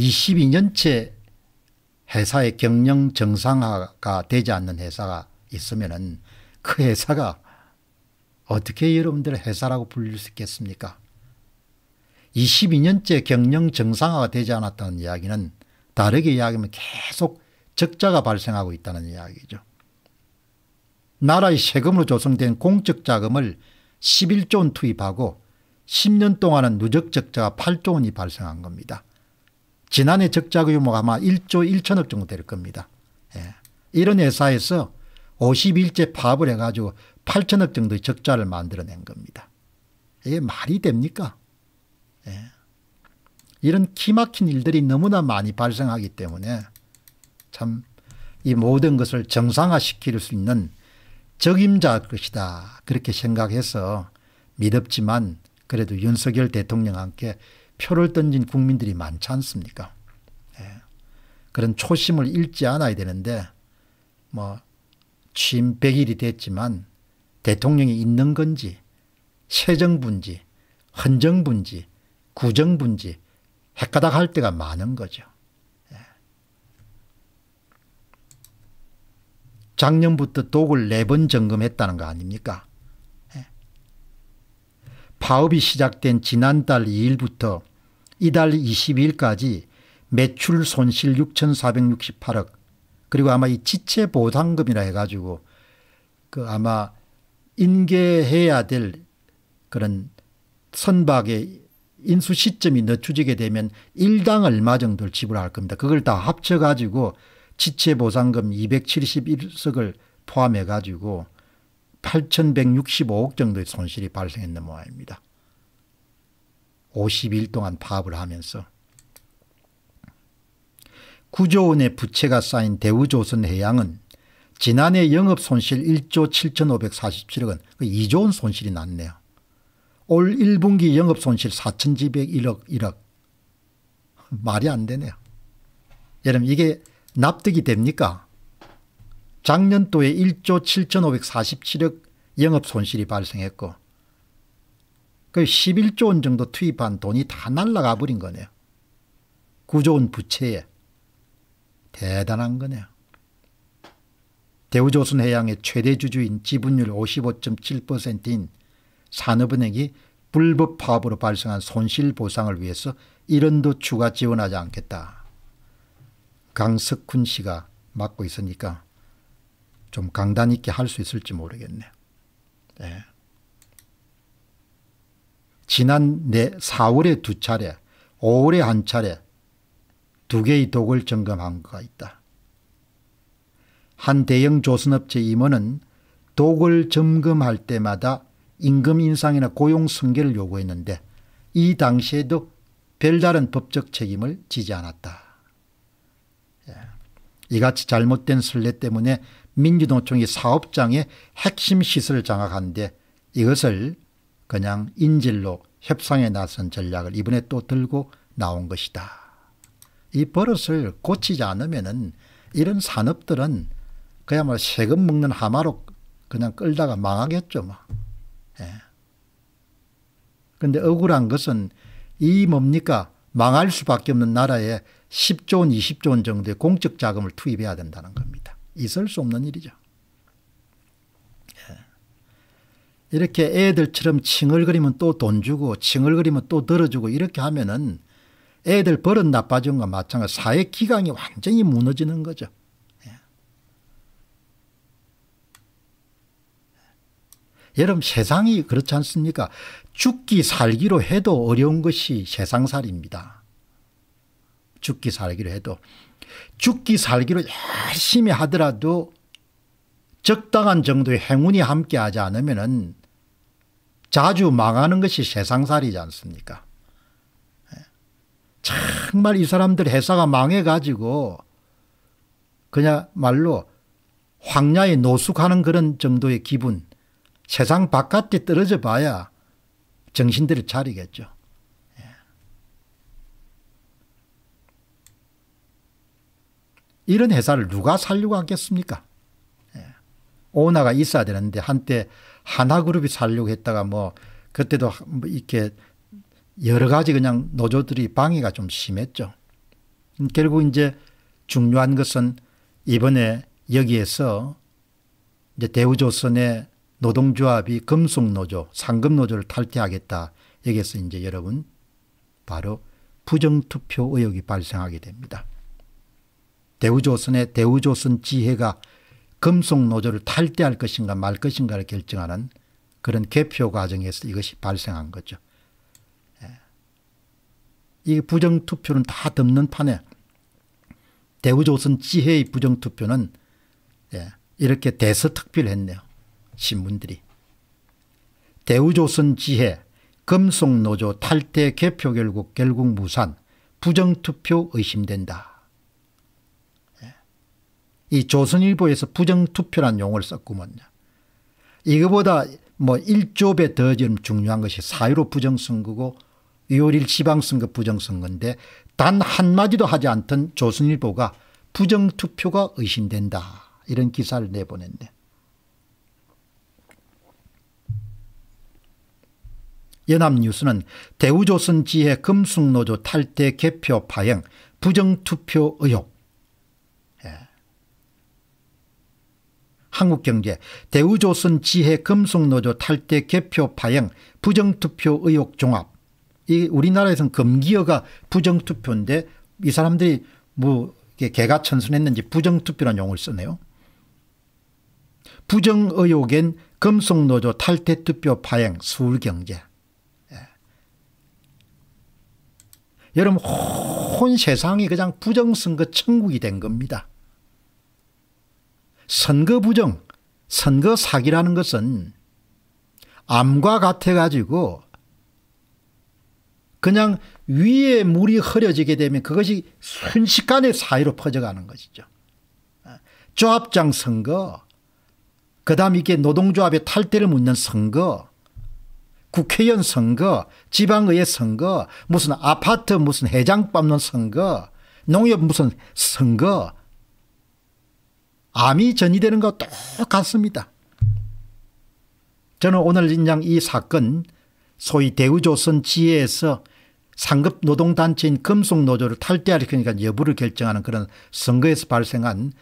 22년째 회사의 경영 정상화가 되지 않는 회사가 있으면 그 회사가 어떻게 여러분들 회사라고 불릴 수 있겠습니까 22년째 경영 정상화가 되지 않았다는 이야기는 다르게 이야기하면 계속 적자가 발생하고 있다는 이야기죠. 나라의 세금으로 조성된 공적 자금을 11조 원 투입하고 10년 동안은 누적 적자가 8조 원이 발생한 겁니다. 지난해 적자 규모가 아마 1조 1천억 정도 될 겁니다. 예. 이런 회사에서 51째 파업을 해가지고 8천억 정도의 적자를 만들어낸 겁니다. 이게 말이 됩니까? 예. 이런 기막힌 일들이 너무나 많이 발생하기 때문에 참 이 모든 것을 정상화시킬 수 있는 적임자 것이다. 그렇게 생각해서 믿었지만 그래도 윤석열 대통령과 함께 표를 던진 국민들이 많지 않습니까? 예. 그런 초심을 잃지 않아야 되는데 뭐 취임 100일이 됐지만 대통령이 있는 건지 새 정부인지 헌정부인지 구정부인지 헷가닥 할 때가 많은 거죠. 예. 작년부터 독을 네 번 점검했다는 거 아닙니까? 예. 파업이 시작된 지난달 2일부터 이달 22일까지 매출 손실 6,468억 그리고 아마 이 지체 보상금이라 해가지고 그 아마 인계해야 될 그런 선박의 인수 시점이 늦춰지게 되면 일당 얼마 정도를 지불할 겁니다. 그걸 다 합쳐가지고 지체 보상금 271석을 포함해 가지고 8,165억 정도의 손실이 발생했는 모양입니다. 50일 동안 파업을 하면서 9조 원의 부채가 쌓인 대우조선해양은 지난해 영업 손실 1조 7,547억은 2조 그원 손실이 났네요. 올 1분기 영업 손실 4,201억 1억 말이 안 되네요. 여러분 이게 납득이 됩니까 작년도에 1조 7,547억 영업 손실이 발생했고 그 11조 원 정도 투입한 돈이 다 날라가 버린 거네요. 9조 원 부채에 대단한 거네요. 대우조선해양의 최대 주주인 지분율 55.7%인 산업은행이 불법 파업으로 발생한 손실 보상을 위해서 1원도 추가 지원하지 않겠다. 강석훈 씨가 맡고 있으니까 좀 강단 있게 할 수 있을지 모르겠네요. 네. 지난 4월에 두 차례 5월에 한 차례 두 개의 독을 점검한 거가 있다. 한 대형 조선업체 임원은 독을 점검할 때마다 임금 인상이나 고용 승계를 요구했는데 이 당시에도 별다른 법적 책임을 지지 않았다. 예. 이같이 잘못된 선례 때문에 민주노총이 사업장의 핵심 시설을 장악하는데 이것을 그냥 인질로 협상에 나선 전략을 이번에 또 들고 나온 것이다. 이 버릇을 고치지 않으면 이런 산업들은 그야말로 세금 먹는 하마로 그냥 끌다가 망하겠죠. 뭐. 예. 억울한 것은 이 뭡니까 망할 수밖에 없는 나라에 10조 원 20조 원 정도의 공적 자금을 투입해야 된다는 겁니다. 있을 수 없는 일이죠. 이렇게 애들처럼 칭얼거리면 또 돈 주고 칭얼거리면 또 들어주고 이렇게 하면은 애들 버릇 나빠진 것과 마찬가지 사회 기강이 완전히 무너지는 거죠. 예. 여러분 세상이 그렇지 않습니까 죽기 살기로 해도 어려운 것이 세상살입니다. 죽기 살기로 해도 죽기 살기로 열심히 하더라도 적당한 정도의 행운이 함께하지 않으면 자주 망하는 것이 세상살이지 않습니까 예. 정말 이 사람들 회사가 망해가지고 그냥 말로 황야에 노숙하는 그런 정도의 기분 세상 바깥에 떨어져 봐야 정신들을 차리겠죠. 예. 이런 회사를 누가 살려고 하겠습니까 예. 오나가 있어야 되는데 한때 하나그룹이 살려고 했다가 뭐 그때도 뭐 이렇게 여러 가지 그냥 노조들이 방해가 좀 심했죠. 결국 이제 중요한 것은 이번에 여기에서 이제 대우조선의 노동조합이 금속노조, 상급노조를 탈퇴하겠다. 여기에서 이제 여러분 바로 부정투표 의혹이 발생하게 됩니다. 대우조선의 대우조선 지혜가 금속 노조를 탈퇴할 것인가 말 것인가를 결정하는 그런 개표 과정에서 이것이 발생한 거죠. 예. 이 부정투표는 다 덮는 판에 대우조선 지혜의 부정투표는 예, 이렇게 대서특필했네요. 신문들이. 대우조선 지혜 금속노조 탈퇴 개표 결국 결국 무산 부정투표 의심된다. 예. 이 조선일보에서 부정투표란 용어를 썼구먼요. 이거보다 뭐 1조 배더 중요한 것이 4.15 부정선거고 6월 1 지방선거 부정선거인데 단 한마디도 하지 않던 조선일보가 부정투표가 의심된다. 이런 기사를 내보냈네. 연합뉴스는 대우조선 지혜 금속노조 탈퇴 개표 파행 부정투표 의혹 한국경제 대우조선 지혜 금속노조 탈퇴 개표 파행 부정투표 의혹 종합 이 우리나라에서는 금기어가 부정투표인데 이 사람들이 뭐 개가 천선했는지 부정투표라는 용어를 쓰네요. 부정의혹엔 금속노조 탈퇴투표 파행 서울경제 여러분 온 세상이 그냥 부정선거 천국이 된 겁니다. 선거 부정, 선거 사기라는 것은 암과 같아 가지고 그냥 위에 물이 흐려지게 되면 그것이 순식간에 사이로 퍼져가는 것이죠. 조합장 선거, 그 다음 이게 노동조합의 탈퇴를 묻는 선거, 국회의원 선거, 지방의회 선거, 무슨 아파트 무슨 회장 뽑는 선거, 농협 무슨 선거, 암이 전이되는 것 똑같습니다. 저는 오늘 인양 이 사건 소위 대우조선 지혜에서 상급 노동단체인 금속노조를 탈퇴하려니까 여부를 결정하는 그런 선거에서 발생한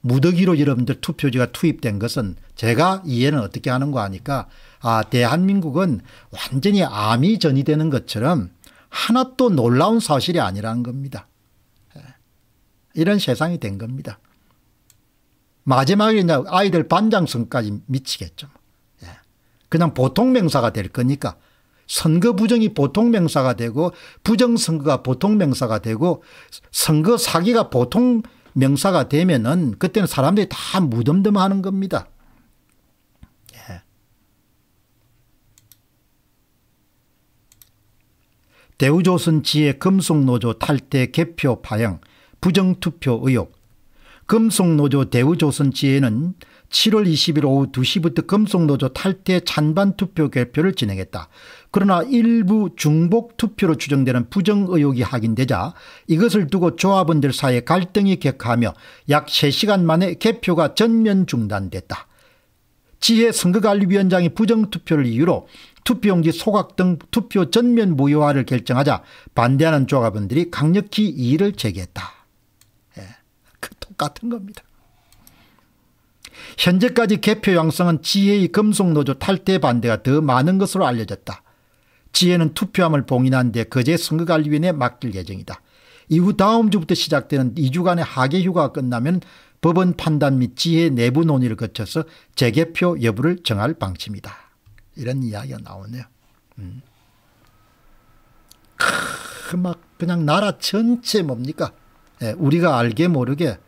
무더기로 여러분들 투표지가 투입된 것은 제가 이해는 어떻게 하는 거 아니까 아 대한민국은 완전히 암이 전이되는 것처럼 하나도 놀라운 사실이 아니라는 겁니다. 예. 이런 세상이 된 겁니다. 마지막에 이제 아이들 반장성까지 미치겠죠. 예. 그냥 보통 명사가 될 거니까 선거 부정이 보통 명사가 되고 부정 선거가 보통 명사가 되고 선거 사기가 보통 명사가 되면은 그때는 사람들이 다 무덤덤하는 겁니다. 예. 대우조선 지혜 금속노조 탈퇴 개표 파행 부정투표 의혹 금속노조 대우조선 지혜는 7월 20일 오후 2시부터 금속노조 탈퇴 찬반 투표 개표를 진행했다. 그러나 일부 중복 투표로 추정되는 부정 의혹이 확인되자 이것을 두고 조합원들 사이에 갈등이 격하며 약 3시간 만에 개표가 전면 중단됐다. 지혜 선거관리위원장이 부정투표를 이유로 투표용지 소각 등 투표 전면 무효화를 결정하자 반대하는 조합원들이 강력히 이의를 제기했다. 똑같은 겁니다. 현재까지 개표 양성은 지혜의 금속노조 탈퇴 반대가 더 많은 것으로 알려졌다. 지혜는 투표함을 봉인한 데 거제 선거관리위원회에 맡길 예정이다. 이후 다음 주부터 시작되는 2주간의 하계 휴가가 끝나면 법원 판단 및 지혜 내부 논의를 거쳐서 재개표 여부를 정할 방침이다. 이런 이야기가 나오네요. 음. 크, 막 그냥 나라 전체 뭡니까? 예, 우리가 알게 모르게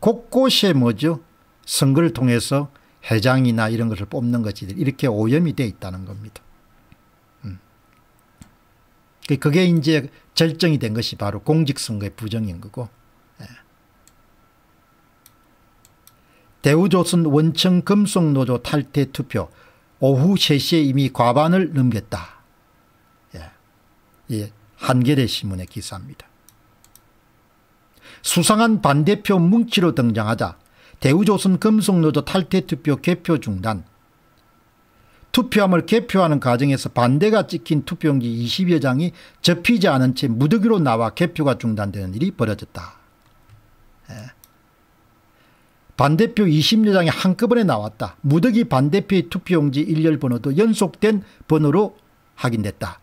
곳곳에 뭐죠? 선거를 통해서 회장이나 이런 것을 뽑는 것이 이렇게 오염이 돼 있다는 겁니다. 음. 그, 그게 이제 절정이 된 것이 바로 공직선거의 부정인 거고 예. 대우조선 원청 금속노조 탈퇴 투표 오후 3시에 이미 과반을 넘겼다. 예. 예. 한겨레 신문의 기사입니다. 수상한 반대표 뭉치로 등장하자 대우조선 금속노조 탈퇴투표 개표 중단 투표함을 개표하는 과정에서 반대가 찍힌 투표용지 20여 장이 접히지 않은 채 무더기로 나와 개표가 중단되는 일이 벌어졌다. 예. 반대표 20여 장이 한꺼번에 나왔다. 무더기 반대표의 투표용지 일렬 번호도 연속된 번호로 확인됐다.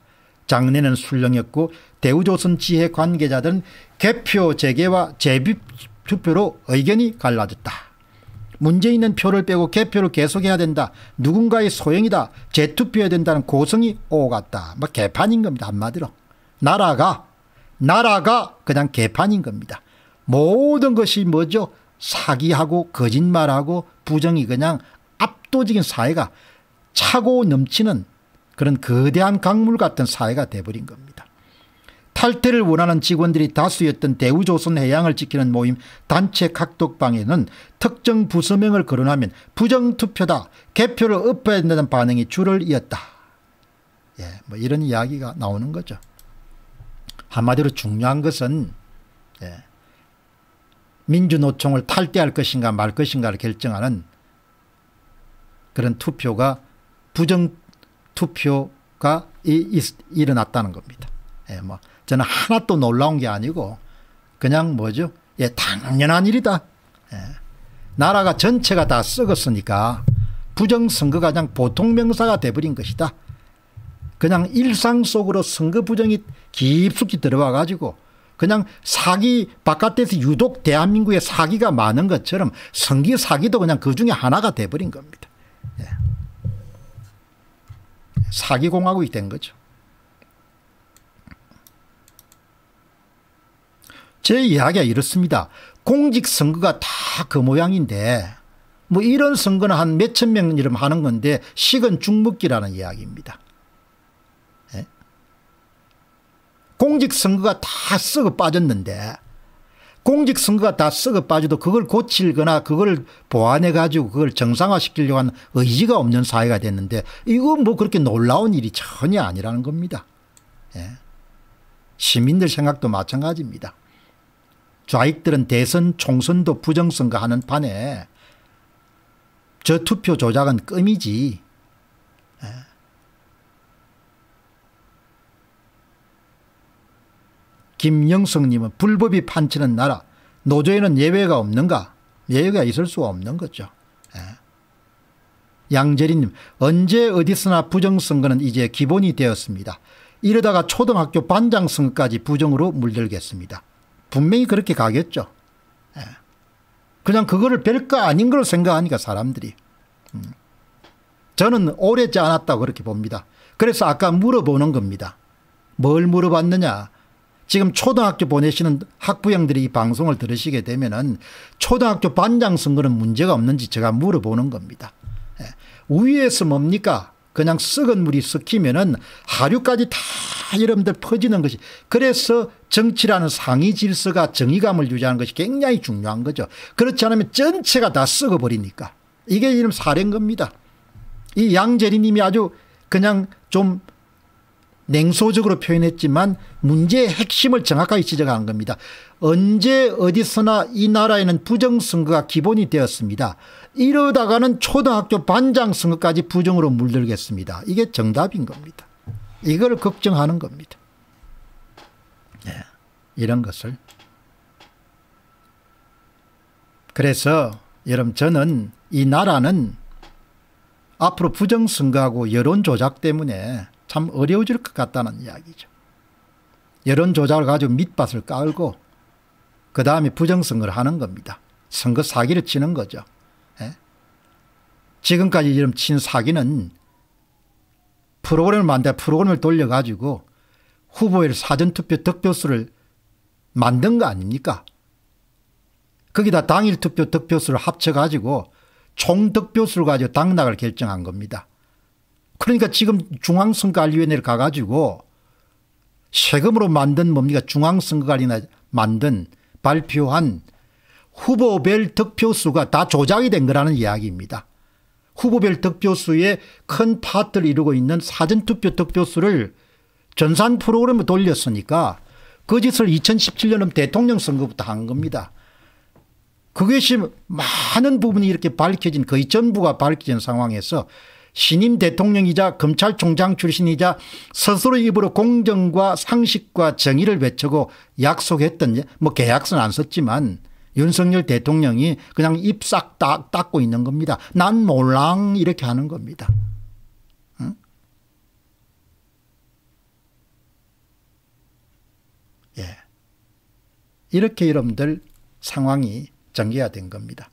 장례는 술렁였고 대우조선 지혜 관계자들은 개표 재개와 재투표로 의견이 갈라졌다. 있는 표를 빼고 개표를 계속해야 된다. 누군가의 소행이다. 재투표해야 된다는 고성이 오갔다. 뭐 개판인 겁니다. 한마디로. 나라가 나라가 그냥 개판인 겁니다. 모든 것이 뭐죠? 사기하고 거짓말하고 부정이 그냥 압도적인 사회가 차고 넘치는 그런 거대한 강물 같은 사회가 돼버린 겁니다. 탈퇴를 원하는 직원들이 다수였던 대우조선 해양을 지키는 모임 단체 각독방에는 특정 부서명을 거론하면 부정투표다 개표를 엎어야 된다는 반응이 줄을 이었다. 예, 뭐 이런 이야기가 나오는 거죠. 한마디로 중요한 것은 예, 민주노총을 탈퇴할 것인가 말 것인가를 결정하는 그런 투표가 부정 투표가 일어났다는 겁니다. 예, 뭐 저는 하나도 놀라운 게 아니고 그냥 뭐죠? 예, 당연한 일이다. 예. 나라가 전체가 다 썩었으니까 부정선거가 그냥 보통 명사가 돼버린 것이다. 그냥 일상 속으로 선거 부정이 깊숙이 들어와 가지고 그냥 사기 바깥에서 유독 대한민국에 사기가 많은 것처럼 선기 사기도 그냥 그 중에 하나가 돼버린 겁니다. 예. 사기공화국이 된 거죠. 제 이야기가 이렇습니다. 공직선거가 다 그 모양인데 뭐 이런 선거는 한 몇천 명 이름 하는 건데 식은 죽먹기라는 이야기입니다. 예? 공직선거가 다 썩어 빠졌는데 공직선거가 다 썩어 빠져도 그걸 고칠거나 그걸 보완해 가지고 그걸 정상화시키려고 하는 의지가 없는 사회가 됐는데 이건 뭐 그렇게 놀라운 일이 전혀 아니라는 겁니다. 예. 시민들 생각도 마찬가지입니다. 좌익들은 대선 총선도 부정선거 하는 판에 저 투표 조작은 끔이지. 김영성님은 불법이 판치는 나라 노조에는 예외가 없는가 예외가 있을 수 없는 거죠. 예. 양재리님 언제 어디서나 부정선거는 이제 기본이 되었습니다. 이러다가 초등학교 반장선거까지 부정으로 물들겠습니다. 분명히 그렇게 가겠죠. 예. 그냥 그거를 별거 아닌 걸 생각하니까 사람들이. 음. 저는 오래지 않았다고 그렇게 봅니다. 그래서 아까 물어보는 겁니다. 뭘 물어봤느냐. 지금 초등학교 보내시는 학부형들이 이 방송을 들으시게 되면 초등학교 반장 선거는 문제가 없는지 제가 물어보는 겁니다. 예. 위에서 뭡니까 그냥 썩은 물이 섞이면은 하류까지 다 여러분들 퍼지는 것이 그래서 정치라는 상위 질서가 정의감을 유지하는 것이 굉장히 중요한 거죠. 그렇지 않으면 전체가 다 썩어버리니까 이게 이름 사례인 겁니다. 이 양재리 님이 아주 그냥 좀 냉소적으로 표현했지만 문제의 핵심을 정확하게 지적한 겁니다. 언제 어디서나 이 나라에는 부정선거가 기본이 되었습니다. 이러다가는 초등학교 반장 선거까지 부정으로 물들겠습니다. 이게 정답인 겁니다. 이걸 걱정하는 겁니다. 네, 이런 것을. 그래서 여러분 저는 이 나라는 앞으로 부정선거하고 여론조작 때문에 참 어려워질 것 같다는 이야기죠. 여론조작을 가지고 밑밭을 깔고 그 다음에 부정선거를 하는 겁니다. 선거 사기를 치는 거죠. 지금까지 이런 친 사기는 프로그램을 만들 프로그램을 돌려가지고 후보의 사전투표 득표수를 만든 거 아닙니까? 거기다 당일 투표 득표수를 합쳐가지고 총 득표수를 가지고 당락을 결정한 겁니다. 그러니까 지금 중앙선거관리위원회를 가가지고 세금으로 만든 뭡니까 중앙선거관리나 만든 발표한 후보별 득표수가 다 조작이 된 거라는 이야기입니다. 후보별 득표수의 큰 파트를 이루고 있는 사전투표 득표수를 전산 프로그램을 돌렸으니까 그 짓을 2017년은 대통령 선거부터 한 겁니다. 그것이 많은 부분이 이렇게 밝혀진 거의 전부가 밝혀진 상황에서 신임 대통령이자 검찰총장 출신이자 스스로 입으로 공정과 상식과 정의를 외치고 약속했던 뭐 계약서는 안 썼지만 윤석열 대통령이 그냥 입 싹 닦고 있는 겁니다. 난 몰랑 이렇게 하는 겁니다. 응? 예. 이렇게 여러분들 상황이 전개가 된 겁니다.